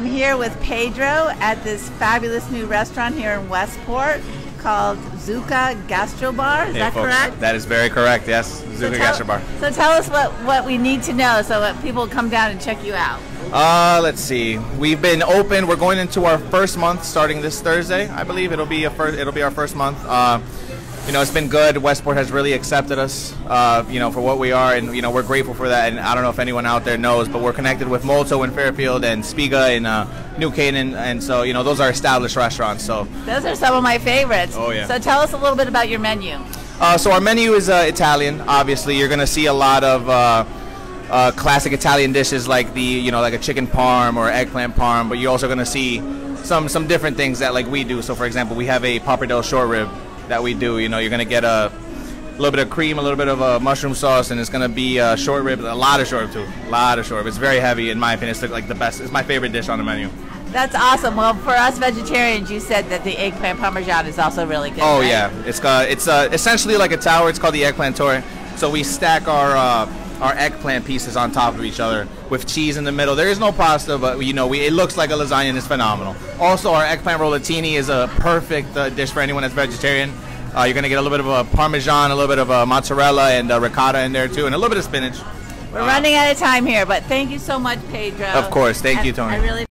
I'm here with Pedro at this fabulous new restaurant here in Westport called Zucca Gastro Bar. Is Hey, that folks, correct? That is very correct. Yes, Zucca so tell, Gastro Bar. So tell us what, what we need to know so that people come down and check you out. Uh, let's see. We've been open. We're going into our first month starting this Thursday. I believe it'll be a first. It'll be our first month. Uh, you know, it's been good. Westport has really accepted us. Uh, you know, for what we are, and you know, we're grateful for that. And I don't know if anyone out there knows, but we're connected with Molto in Fairfield and Spiga in uh, New Canaan, and so you know, those are established restaurants. So. Those are some of my favorites. Oh, yeah. So tell us a little bit about your menu. Uh, so our menu is uh, Italian. Obviously, you're gonna see a lot of uh, uh, classic Italian dishes like the you know like a chicken parm or eggplant parm, but you're also gonna see some some different things that like we do. So for example, we have a pappardelle short rib that we do. You know, you're gonna get a little bit of cream, a little bit of a mushroom sauce, and it's gonna be a short rib, a lot of short rib too, a lot of short rib. It's very heavy in my opinion. It's like the best. It's my favorite dish on the menu. That's awesome. Well, for us vegetarians, you said that the eggplant parmesan is also really good. Oh right? yeah, it's got it's uh, essentially like a tower. It's called the eggplant tower. So we stack our uh, our eggplant pieces on top of each other with cheese in the middle. There is no pasta, but you know we, it looks like a lasagna and it's phenomenal. Also, our eggplant rollatini is a perfect uh, dish for anyone that's vegetarian. Uh, you're gonna get a little bit of a parmesan, a little bit of a mozzarella, and uh, ricotta in there too, and a little bit of spinach. We're running out of time here, but thank you so much, Pedro. Of course. Thank I- you, Toni.